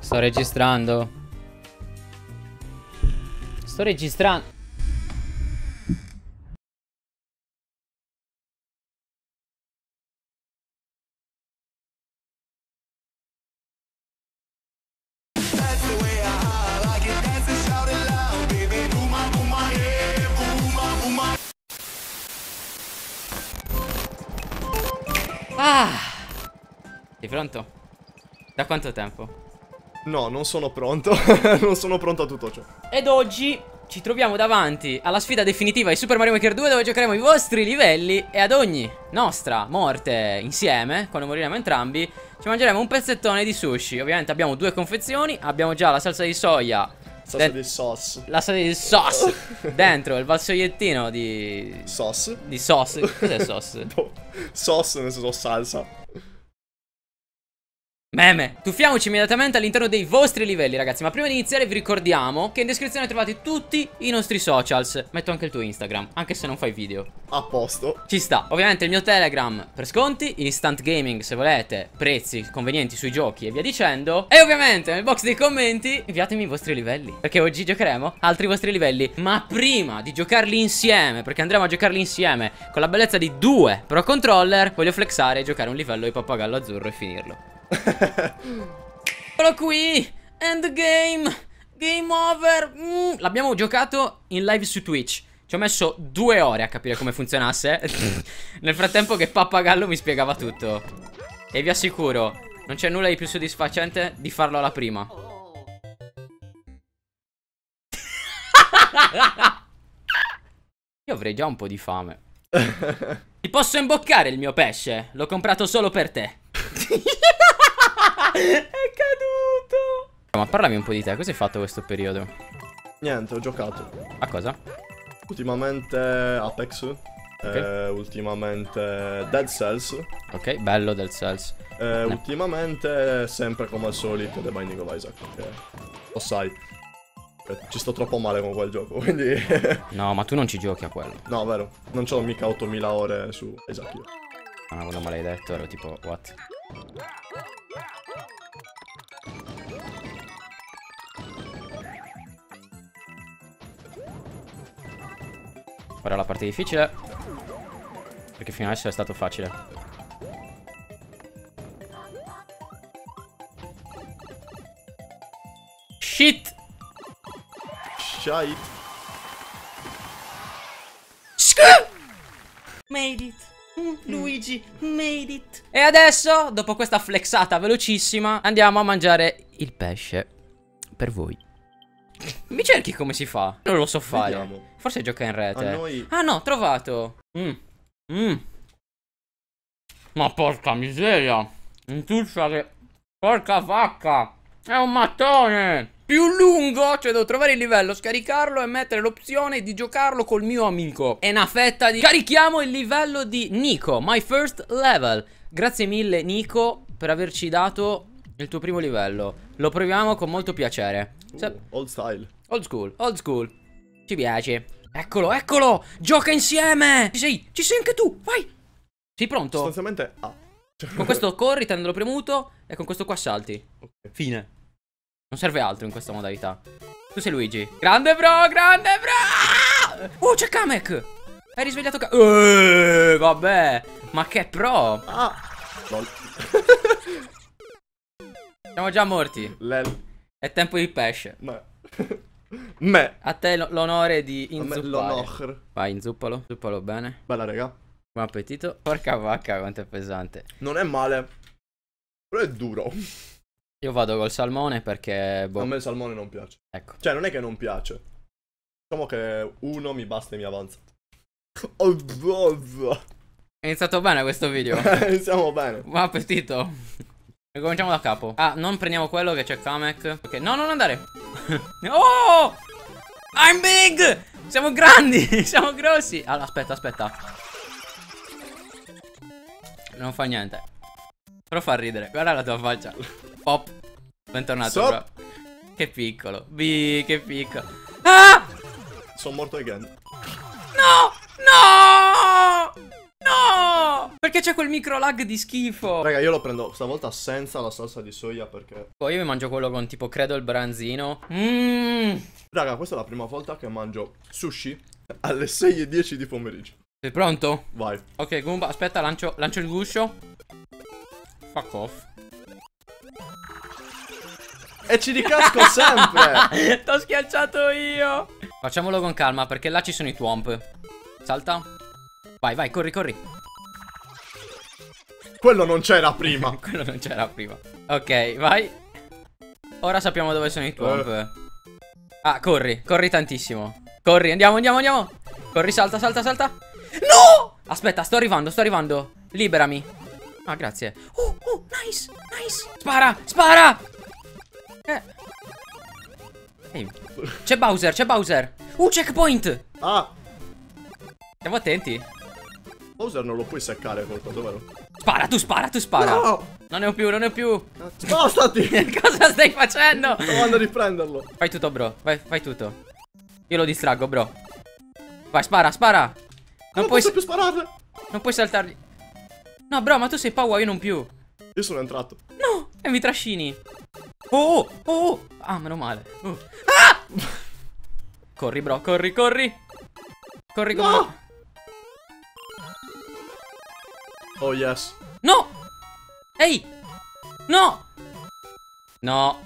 Sto registrando. Sto registrando. Ah! Sei pronto? Da quanto tempo? No, non sono pronto. non sono pronto a tutto ciò. Ed oggi ci troviamo davanti alla sfida definitiva di Super Mario Maker 2 dove giocheremo i vostri livelli e ad ogni nostra morte insieme, quando moriremo entrambi, ci mangeremo un pezzettone di sushi. Ovviamente abbiamo due confezioni, abbiamo già la salsa di soia. Salsa di sauce. La salsa di sauce dentro il vassoiettino di... Sauce? Di sauce. Cos'è sauce? No. Sauce nel senso salsa. Meme, tuffiamoci immediatamente all'interno dei vostri livelli ragazzi. Ma prima di iniziare vi ricordiamo che in descrizione trovate tutti i nostri socials. Metto anche il tuo Instagram, anche se non fai video. A posto. Ci sta, ovviamente il mio Telegram per sconti Instant Gaming se volete, prezzi convenienti sui giochi e via dicendo. E ovviamente nel box dei commenti inviatemi i vostri livelli. Perché oggi giocheremo altri vostri livelli. Ma prima di giocarli insieme, perché andremo a giocarli insieme Con la bellezza di due Pro Controller Voglio flexare e giocare un livello di pappagallo azzurro e finirlo Eccolo qui Endgame Game over. Mm, L'abbiamo giocato in live su Twitch. Ci ho messo due ore a capire come funzionasse. Nel frattempo che Pappagallo mi spiegava tutto. E vi assicuro Non c'è nulla di più soddisfacente di farlo alla prima. Io avrei già un po' di fame. Ti posso imboccare il mio pesce? L'ho comprato solo per te È caduto Ma parlami un po' di te, cosa hai fatto questo periodo? Niente, ho giocato. A cosa? Ultimamente Apex. eh, ultimamente Dead Cells. Ok, bello del Cells eh, ultimamente, sempre come al solito, The Binding of Isaac. Lo sai. eh, Ci sto troppo male con quel gioco, quindi... No, ma tu non ci giochi a quello no, vero. Non c'ho mica 8000 ore su Isaac io. Ah, quello maledetto, ero tipo, what? Ora la parte difficile Perché fino adesso è stato facile Shit Shite. Made it. Mm, Luigi, made it. E adesso, dopo questa flexata velocissima, andiamo a mangiare il pesce. Per voi. Mi cerchi come si fa? Non lo so fare. Vediamo. Forse gioca in rete. Noi- Ah no, trovato. Mm. Mm. Ma porca miseria. Un che... Porca vacca. È un mattone. Più lungo, cioè devo trovare il livello, scaricarlo e mettere l'opzione di giocarlo col mio amico. È una fetta di... Carichiamo il livello di Nico, my first level. Grazie mille Nico per averci dato il tuo primo livello. Lo proviamo con molto piacere. Uh, old style. Old school, old school. Ci piace. Eccolo, eccolo! Gioca insieme! Ci sei, ci sei anche tu, vai! Sei pronto? Sostanzialmente A. Con questo corri, tenendolo premuto e con questo qua salti. Ok. Fine. Non serve altro in questa modalità. Tu sei Luigi. Grande bro, grande bro! Oh, c'è Kamek! Hai risvegliato Kamek. Eh, vabbè. Ma che pro! Ah! Siamo già morti. Lel. È tempo di pesce. Me. Me. A te l'onore di inzuppare. Vai, inzuppalo. Zuppalo bene. Bella raga. Buon appetito. Porca vacca, quanto è pesante. Non è male. Però è duro. Io vado col salmone perché. Boh. A me il salmone non piace. Ecco. Cioè, non è che non piace. Diciamo che uno mi basta e mi avanza. Oh, oh, oh. È iniziato bene questo video. Iniziamo bene. Buon appetito. Ricominciamo da capo. Ah, non prendiamo quello che c'è Kamek. Ok, no, non andare. oh! I'm big! Siamo grandi! Siamo grossi! Allora, aspetta, aspetta. Non fa niente. Però fa ridere. Guarda la tua faccia. Pop. Bentornato, Sup? bro. Che piccolo. Bi, che piccolo. Ah! Sono morto again. No! No! Micro lag di schifo? Raga, io lo prendo stavolta senza la salsa di soia perché... Poi io mi mangio quello con tipo, credo, il branzino. Mmm. Raga, questa è la prima volta che mangio sushi alle 6.10 di pomeriggio. Sei pronto? Vai. Ok, Goomba, aspetta, lancio, lancio il guscio. Fuck off. E ci ricasco sempre! T'ho schiacciato io. Facciamolo con calma, perché là ci sono i twomp. Salta. Vai, vai, corri, corri. Quello non c'era prima. Quello non c'era prima. Ok, vai. Ora sappiamo dove sono i twomp. Eh. Ah, corri, corri tantissimo. Corri, andiamo, andiamo, andiamo. Corri, salta, salta, salta. No! Aspetta, sto arrivando, sto arrivando. Liberami. Ah, grazie. Oh, oh, nice, nice. Spara, spara. Eh. Ehi, C'è Bowser, c'è Bowser. Uh, checkpoint. Ah, Stiamo attenti. Bowser non lo puoi seccare col coso, vero? Spara, tu spara, tu spara. No! Non ne ho più, non ne ho più. Spostati! Cosa stai facendo? Sto andando a riprenderlo. Fai tutto, bro. Vai, fai tutto. Io lo distraggo, bro. Vai, spara, spara. Non, Non puoi, posso più sparare. non puoi saltargli. No, bro, ma tu sei Paua, io non più. Io sono entrato. No, e mi trascini. Oh, oh, oh. Ah, meno male. Uh. Ah! Corri, bro, corri, corri. Corri come... No! Oh yes. No! Ehi! No! No!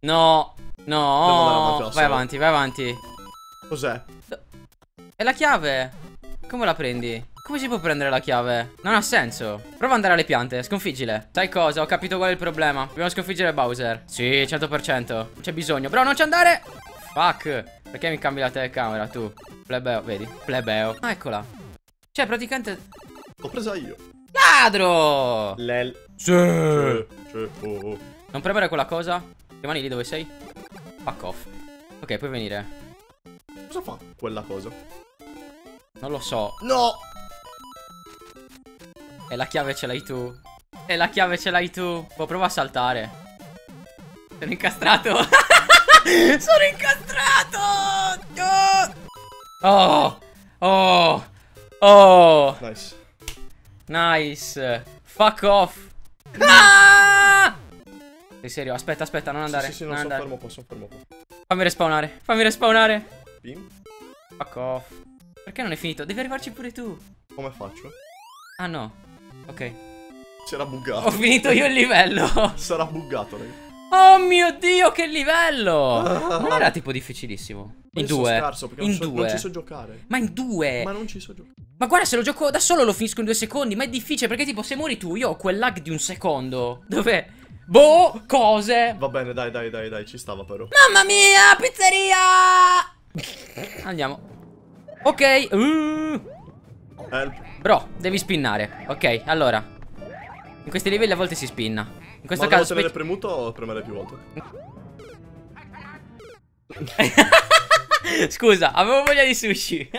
No! No! Vai avanti, vai avanti. Cos'è? È la chiave. Come la prendi? Come si può prendere la chiave? Non ha senso. Prova ad andare alle piante, sconfiggile. Sai cosa? Ho capito qual è il problema. Dobbiamo sconfiggere Bowser. Sì, 100%. C'è bisogno. Bro, non ci andare! Fuck. Perché mi cambi la telecamera, tu? Plebeo, vedi? Plebeo. Ah, eccola. Cioè, praticamente... L'ho presa io. Ladro! Lel. Sì. Cioè, oh, oh. Non premere quella cosa? Rimani lì dove sei? Fuck off. Ok, puoi venire. Cosa fa quella cosa? Non lo so. No! E la chiave ce l'hai tu. E la chiave ce l'hai tu. Può prova a saltare. Sono incastrato. Sono incastrato. Oh. Oh. Oh. Nice. Nice. Fuck off. Ah! Sei serio? Aspetta, aspetta, non andare. Sì, sì, sì, non non sono fermo, posso fermo. qua. Fammi respawnare. Fammi respawnare. Bim. Fuck off. Perché non è finito? Devi arrivarci pure tu. Come faccio? Ah no. Ok. Si era Ho buggato. finito io il livello. Sarà buggato, raga. Oh mio dio, che livello! Non era tipo difficilissimo. Ma In due. scarso perché In non, so, due. non ci so giocare. Ma in due. Ma Ma... non ci so giocare. guarda, se lo gioco da solo lo finisco in due secondi. Ma è difficile perché, tipo, se muori tu, io ho quel lag di un secondo. Dove? Boh, cose. Va bene, dai, dai, dai, dai, ci stava però. Mamma mia, pizzeria! Andiamo. Ok. uh. Help. Bro, devi spinnare. Ok, allora. In questi livelli a volte si spinna. In questo Ma caso. devo tenere spe- premuto o premere più volte? Scusa, avevo voglia di sushi.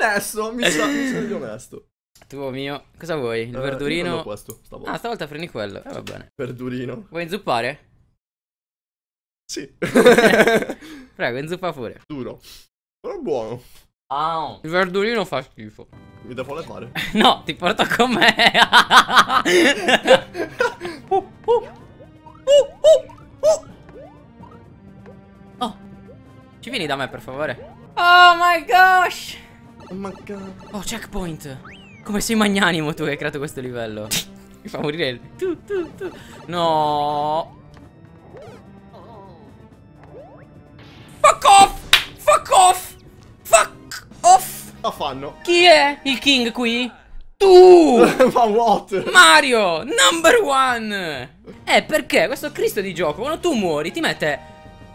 Onesto, mi sa, mi sa di onesto. Tuo mio. Cosa vuoi? Il Eh, io verdurino. prendo questo, stavolta. Ah, stavolta prendi quello. Eh, va bene. Verdurino. Vuoi inzuppare? Sì. Prego, inzuppa pure. Duro. Però buono. Il verdurino fa schifo. Mi devo levare. No, ti porto con me. Uh, uh, uh. Oh. Ci vieni da me, per favore? Oh my gosh. Oh my god. Oh, checkpoint. Come sei magnanimo tu che hai creato questo livello. Mi fa morire il... Tu, tu, tu. No. Fuck off. Fuck off. Fuck off. La fanno. Chi è il king qui? Tu! Ma what? Mario, number one! Eh, perché questo Cristo di gioco, quando tu muori, ti mette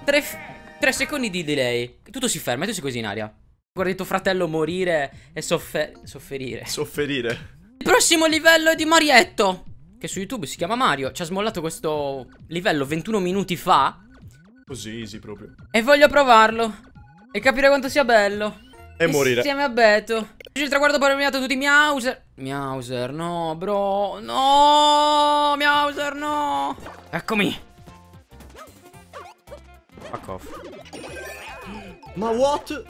3 secondi di delay. Tutto si ferma e tu sei così in aria. Guardi tuo fratello morire e soffer- sofferire. Sofferire. Il prossimo livello è di Marietto, che su YouTube si chiama Mario. Ci ha smollato questo livello 21 minuti fa. Così easy proprio. E voglio provarlo. E capire quanto sia bello. E morire. Insieme a Beto. Il traguardo premiato tutti i Miauser. Miauser, no, bro. No, Miauser, no. Eccomi. Fuck off. Ma what?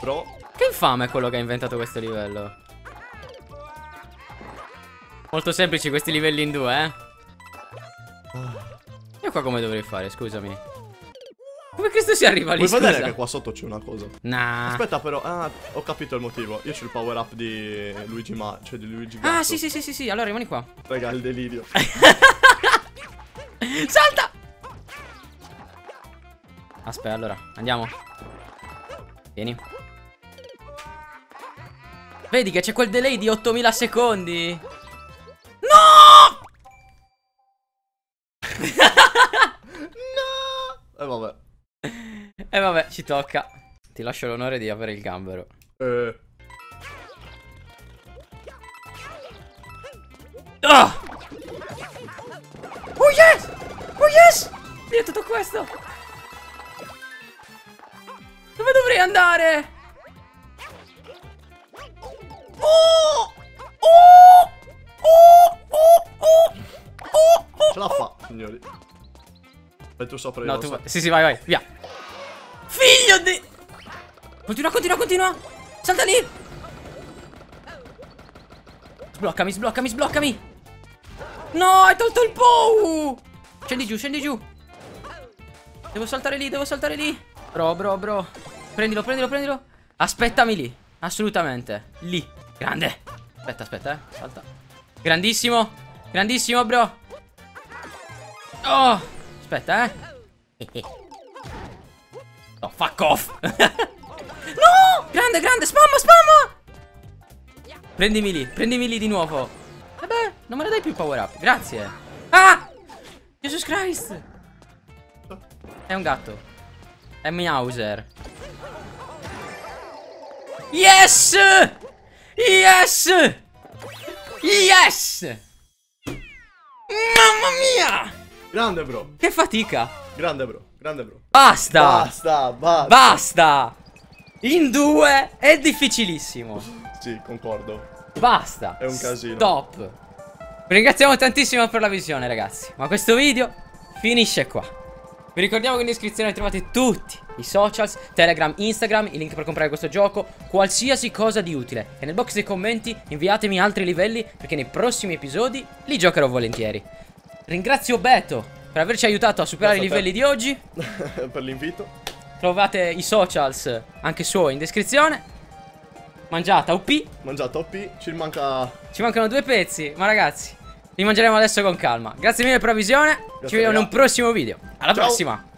Bro. Che infame è quello che ha inventato questo livello. Molto semplici questi livelli in due, eh. Io qua come dovrei fare, scusami. Come Cristo si arriva lì, Vuoi vedere scusa? che qua sotto c'è una cosa? Nah. Aspetta però, ah, ho capito il motivo. Io c'ho il power up di Luigi Ma, cioè di Luigi Gatto. Ah, sì, sì, sì, sì, sì, allora rimani qua. Raga, il delirio. Salta! Aspetta, allora, andiamo. Vieni. Vedi che c'è quel delay di 8000 secondi. Ci tocca. Ti lascio l'onore di avere il gambero. Eh, Ah! Oh yes! Oh yes! Via tutto questo! Dove dovrei andare? Oh! Oh! Oh! Oh! Oh! Oh! Oh! ce la fa, signori. E tu sopra No, io tu. Sì, sì, vai, vai, via. Figlio di... Continua, continua, continua. Salta lì. Sbloccami, sbloccami, sbloccami. No, hai tolto il Pou. Scendi giù, scendi giù. Devo saltare lì, devo saltare lì. Bro, bro, bro. Prendilo, prendilo, prendilo. Aspettami lì. Assolutamente. Lì. Grande. Aspetta, aspetta, eh. Salta. Grandissimo. Grandissimo, bro. Oh. Aspetta, eh. Oh, fuck off. no! Grande, grande, spamma, spamma! Prendimi lì, prendimi lì di nuovo. Vabbè, non me ne dai più power up. Grazie. Ah! Jesus Christ! È un gatto. È Meowser. Yes! Yes! Yes! Mamma mia! Grande bro, Che fatica! grande bro, grande bro. Basta! Basta, basta. Basta! In due è difficilissimo. Sì, concordo. Basta. È un casino. Stop. Vi ringraziamo tantissimo per la visione, ragazzi. Ma questo video finisce qua. Vi ricordiamo che in descrizione trovate tutti i socials, Telegram, Instagram, il link per comprare questo gioco, qualsiasi cosa di utile. E nel box dei commenti inviatemi altri livelli perché nei prossimi episodi li giocherò volentieri. Ringrazio Beto per averci aiutato a superare i Grazie te. livelli di oggi. per l'invito. Trovate i socials anche suoi in descrizione. Mangiata UP. Mangiato OP, ci manca... Ci mancano due pezzi, ma ragazzi, li mangeremo adesso con calma. Grazie mille per la visione. Ci vediamo in un prossimo video. Alla Ciao. prossima.